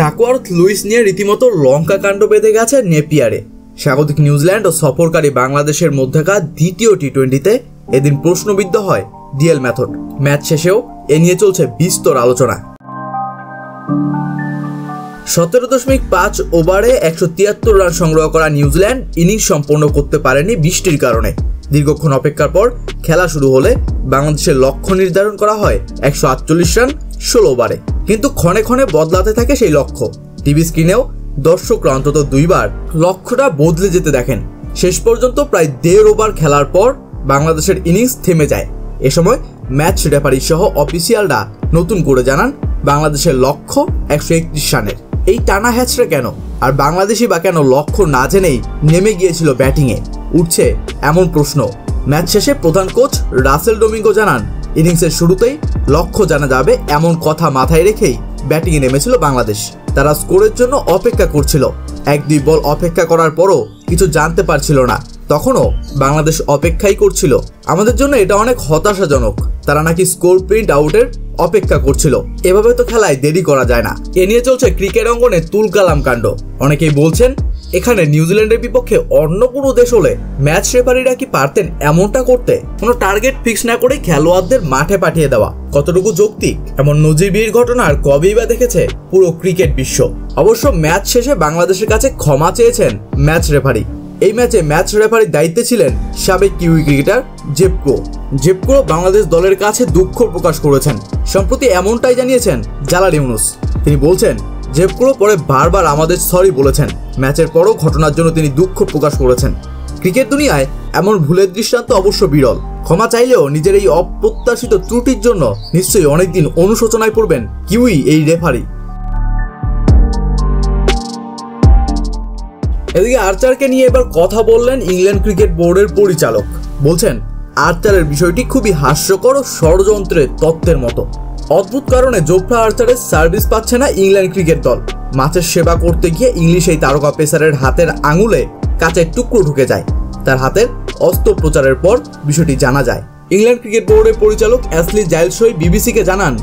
টাকওয়ার্থ Luis নিয়ে রীতিমতো লঙ্কা কাণ্ড বেঁধে গেছে নেপিয়ারে। স্বাগতিক নিউজিল্যান্ড ও সফরকারী বাংলাদেশের মধ্যেকার দ্বিতীয় টি টোয়েন্টিতে এদিন প্রশ্নবিদ্ধ হয় ডিএল ম্যাথড ম্যাচ শেষেও এ নিয়ে চলছে বিস্তর আলোচনা। সতেরো দশমিক পাঁচ ওভারে একশো তিয়াত্তর রান সংগ্রহ করা নিউজিল্যান্ড ইনিংস সম্পন্ন করতে পারেনি বৃষ্টির কারণে। দীর্ঘক্ষণ অপেক্ষার পর খেলা শুরু হলে বাংলাদেশের লক্ষ্য নির্ধারণ করা হয় একশো আটচল্লিশ রান ষোলো ওভারে। কিন্তু ক্ষণে ক্ষণে বদলাতে থাকে সেই লক্ষ্য। টিভি স্ক্রিনেও দর্শকরা অন্তত দুইবার লক্ষ্যটা বদলে যেতে দেখেন। শেষ পর্যন্ত প্রায় দেড় ওভার খেলার পর বাংলাদেশের ইনিংস থেমে যায়। এ সময় ম্যাচ রেফারি সহ অফিসিয়ালরা নতুন করে জানান, বাংলাদেশের লক্ষ্য একশো একত্রিশ রানের। এই টানা হ্যাচটা কেন? আর বাংলাদেশি বা কেন লক্ষ্য না জেনেই নেমে গিয়েছিল ব্যাটিংয়ে? উঠছে এমন প্রশ্ন। ম্যাচ শেষে প্রধান কোচ রাসেল ডোমিঙ্গো জানান ইনিংসের শুরুতেই লক্ষ্য জানা যাবে এমন কথা মাথায় রেখেই ব্যাটিংয়ে নেমেছিল বাংলাদেশ। তারা স্কোরের জন্য অপেক্ষা করছিল। এক দুই বল অপেক্ষা করার পরও কিছু জানতে পারছিল না। তখনও বাংলাদেশ অপেক্ষাই করছিল। আমাদের জন্য এটা অনেক হতাশাজনক। তারা নাকি স্কোর প্রিন্ট আউটের অপেক্ষা করছিল। এভাবে তো খেলায় দেরি করা যায় না। এ নিয়ে চলছে ক্রিকেট অঙ্গনে তুলকালাম কাণ্ড। অনেকেই বলছেন এখানে নিউজিল্যান্ডের বিপক্ষে অন্য কোনো দেশ হলে ম্যাচ রেফারিরা কি পারতেন এমনটা করতে কোনো টার্গেট ফিক্স না করে খেলোয়াড়দের মাঠে পাঠিয়ে দেওয়া। কতটুকু যৌক্তিক? এমন নজিরবির ঘটনার কবেই বা দেখেছে পুরো ক্রিকেট বিশ্ব? অবশ্য ম্যাচ শেষে বাংলাদেশের কাছে ক্ষমা চেয়েছেন ম্যাচ রেফারি। এই ম্যাচে ম্যাচ রেফারির দায়িত্বে ছিলেন সাবেক Kiwi cricketer Jeff Crowe. Jeff Crowe Bangladesh দলের কাছে দুঃখ প্রকাশ করেছেন। সম্প্রতি এমনটাই জানিয়েছেন জালাল ইউনুস। তিনি বলছেন জেপকো পরে বারবার আমাদের সরি বলেছেন। ম্যাচের পরও ঘটনার জন্য তিনি দুঃখ প্রকাশ করেছেন। ক্রিকেট দুনিয়ায় এমন ভুলের দৃষ্টান্ত অবশ্য বিরল। ক্ষমা চাইলেও নিজের এই অপ্রত্যাশিত ত্রুটির জন্য নিশ্চয়ই অনেকদিন অনুশোচনায় পড়বেন কিউই এই রেফারি। এদিকে আর্চারকে নিয়ে এবার কথা বললেন ইংল্যান্ড ক্রিকেট বোর্ডের পরিচালক। বলছেন, আর্চারের বিষয়টি খুবই হাস্যকর ও ষড়যন্ত্রের তত্ত্বের মতো। অদ্ভুত কারণে জোফরা আর্চারের সার্ভিস পাচ্ছে না ইংল্যান্ড ক্রিকেট দল। মাছের সেবা করতে গিয়ে ইংলিশ এই তারকা পেসারের হাতের আঙুলে কাঁচের টুকরো ঢুকে যায়। তার হাতের অস্ত্রোপচারের পর বিষয়টি জানা যায়। ইংল্যান্ড ক্রিকেট বোর্ডের পরিচালক অ্যাসলি জাইলসই বিবিসিকে জানান,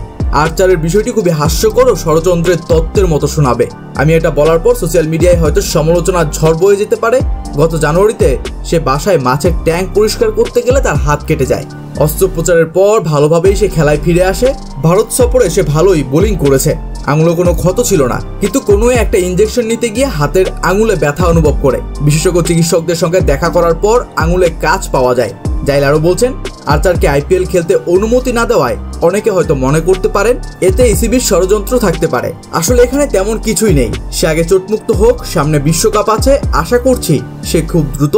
আর্চারের বিষয়টি খুবই হাস্যকর ও ষড়যন্ত্রের তত্ত্বের মতো শোনাবে। আমি এটা বলার পর সোশ্যাল মিডিয়ায় হয়তো সমালোচনার ঝড় বয়ে যেতে পারে। গত জানুয়ারিতে সে বাসায় মাছের ট্যাঙ্ক পরিষ্কার করতে গেলে তার হাত কেটে যায়। অস্ত্রোপচারের পর ভালোভাবেই সে খেলায় ফিরে আসে। ভারত সফরে সে ভালোই বোলিং করেছে। আঙুলে কোনো ক্ষত ছিল না, কিন্তু কোনো একটা ইঞ্জেকশন নিতে গিয়ে হাতের আঙুলে ব্যথা অনুভব করে। বিশেষজ্ঞ চিকিৎসকদের সঙ্গে দেখা করার পর আঙুলে কাজ পাওয়া যায়। জাইল আরও বলছেন, আর্চারকে আইপিএল খেলতে অনুমতি না দেওয়ায় অনেকে হয়তো মনে করতে পারেন, এতে ইসিবির ষড়যন্ত্র থাকতে পারে। আসলে এখানে তেমন কিছুই নেই। সে আগে চোটমুক্ত হোক, সামনে বিশ্বকাপ আছে, আশা করছি সে খুব দ্রুত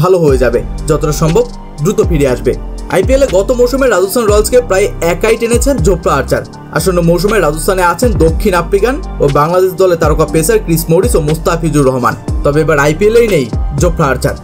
ভালো হয়ে যাবে। যতটা সম্ভব দ্রুত ফিরে আসবে। আইপিএলে গত মৌসুমে রাজস্থান রয়্যালসকে প্রায় একাই টেনেছেন জোফরা আর্চার। আসন্ন মৌসুমে রাজস্থানে আছেন দক্ষিণ আফ্রিকান ও বাংলাদেশ দলে তারকা পেসার ক্রিস মরিস ও মুস্তাফিজুর রহমান। তবে এবার আইপিএলেই নেই জোফরা আর্চার।